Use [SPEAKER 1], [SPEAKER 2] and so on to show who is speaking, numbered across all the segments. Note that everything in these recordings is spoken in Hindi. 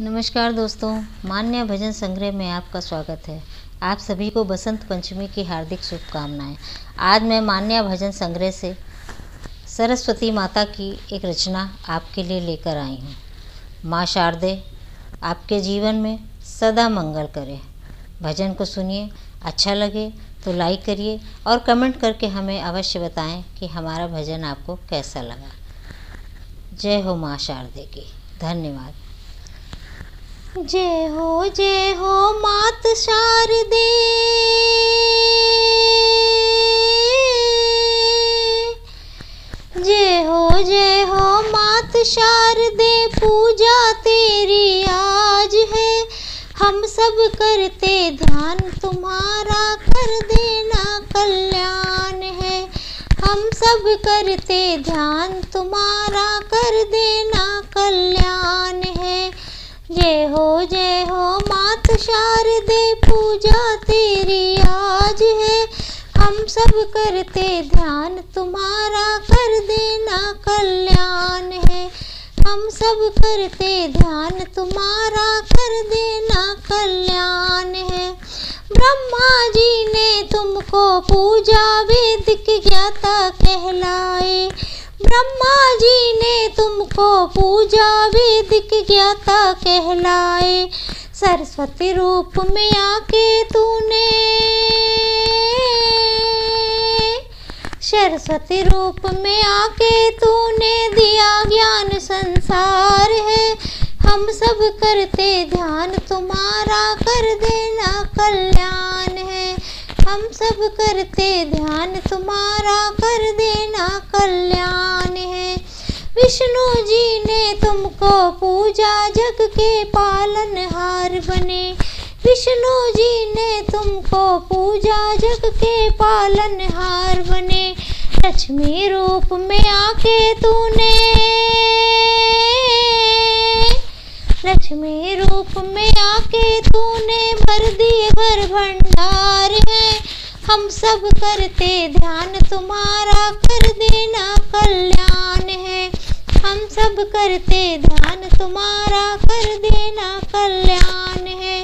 [SPEAKER 1] नमस्कार दोस्तों, मान्य भजन संग्रह में आपका स्वागत है। आप सभी को बसंत पंचमी की हार्दिक शुभकामनाएँ। आज मैं मान्य भजन संग्रह से सरस्वती माता की एक रचना आपके लिए लेकर आई हूँ। माँ शारदे, आपके जीवन में सदा मंगल करे। भजन को सुनिए अच्छा लगे तो लाइक करिए और कमेंट करके हमें अवश्य बताएँ कि हमारा भजन आपको कैसा लगा। जय हो माँ शारदे की। धन्यवाद।
[SPEAKER 2] जय हो जय हो मात शारदे जय हो जय हो मात शारदे पूजा तेरी आज है। हम सब करते ध्यान, तुम्हारा कर देना कल्याण है। हम सब करते ध्यान, तुम्हारा कर देना कल्याण हो जय हो मात शारदे पूजा तेरी आज है। हम सब करते ध्यान, तुम्हारा कर देना कल्याण है। हम सब करते ध्यान, तुम्हारा कर देना कल्याण है। ब्रह्मा जी ने तुमको पूजा वेद की ज्ञाता कहलाए। ब्रह्मा जी तुमको पूजा वेद की ज्ञाता कहलाए। सरस्वती रूप में आके तूने। सरस्वती रूप में आके तूने दिया ज्ञान संसार है। हम सब करते ध्यान, तुम्हारा कर देना कल्याण है। हम सब करते ध्यान, तुम्हारा कर देना कल्याण। विष्णु जी ने तुमको पूजा जग के पालन हार बने। विष्णु जी ने तुमको पूजा जग के पालन हार बने। लक्ष्मी रूप में आके तूने। लक्ष्मी रूप में आके तूने भर दिए, भर भंडार है। हम सब करते ध्यान, तुम्हारा कर देना कल्याण है। सब करते ध्यान तुम्हारा कर देना कल्याण है।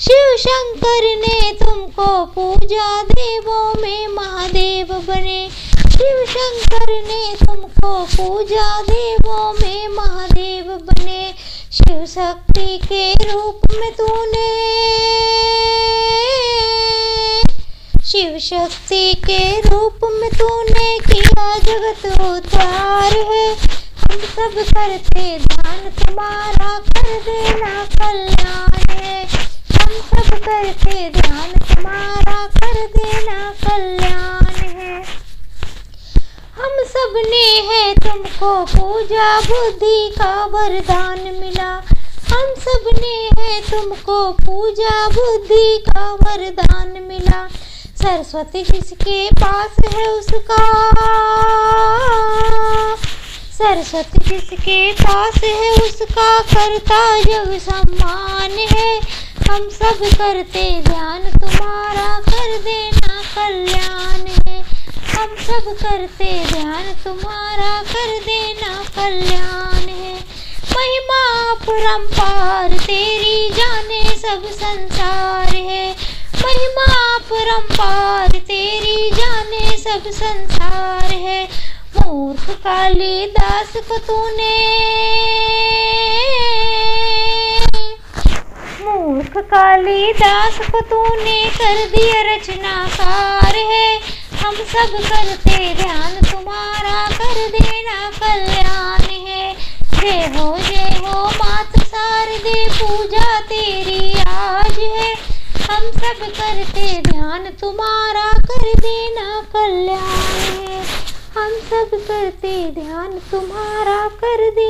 [SPEAKER 2] शिव शंकर ने तुमको पूजा देवों में महादेव बने। शिव शंकर ने तुमको पूजा देवों में महादेव बने। शिव शक्ति के रूप में तूने शिव शक्ति के रूप में तूने किया जगत उद्धार है। सब करते ध्यान तुम्हारा कर देना कल्याण है। हम सब करते ध्यान तुम्हारा कर देना कल्याण है। हम सबने है तुमको पूजा बुद्धि का वरदान मिला। हम सबने है तुमको पूजा बुद्धि का वरदान मिला। सरस्वती जिसके पास है उसका सरस्वती जिसके पास है, उसका करता जब सम्मान है। हम सब करते ध्यान, तुम्हारा कर देना कल्याण है। हम सब करते ध्यान, तुम्हारा कर देना कल्याण है। महिमा परम्पार तेरी जाने सब संसार है। महिमा परम्पार तेरी जाने सब संसार है। मूर्ख कालिदास को तूने। मूर्ख कालिदास को तूने कर दिया रचनाकार है। हम सब करते ध्यान, तुम्हारा कर देना कल्याण है। जय हो जय हो, मात सार शारदे पूजा तेरी आज है। हम सब करते ध्यान, तुम्हारा कर देना कल्याण है। हम सब करते ध्यान तुम्हारा कर कल्याण